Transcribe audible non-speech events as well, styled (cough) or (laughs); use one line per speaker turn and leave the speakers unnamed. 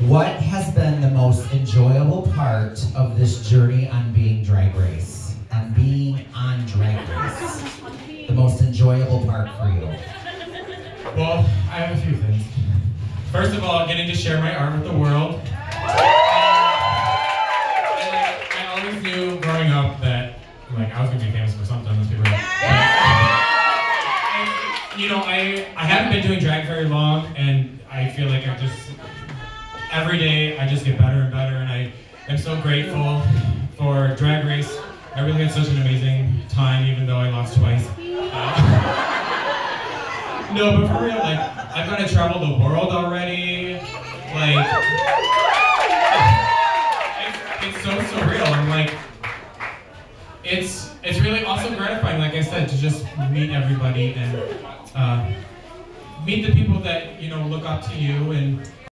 What has been the most enjoyable part of this journey on being Drag Race? On being on Drag Race? The most enjoyable part for you?
Well, I have a few things. First of all, getting to share my art with the world. And, like, I always knew growing up that like I was gonna be famous for something. Those people. And, you know, I I haven't been doing drag very long, and I feel like I just every day I just get better and better, and I am so grateful for Drag Race. I really had such an amazing time, even though I lost twice. Uh, (laughs) no, but for real, like, I've got to travel the world already. Like, it's, it's so surreal. I'm like, it's it's really also gratifying, like I said, to just meet everybody and uh, meet the people that you know look up to you and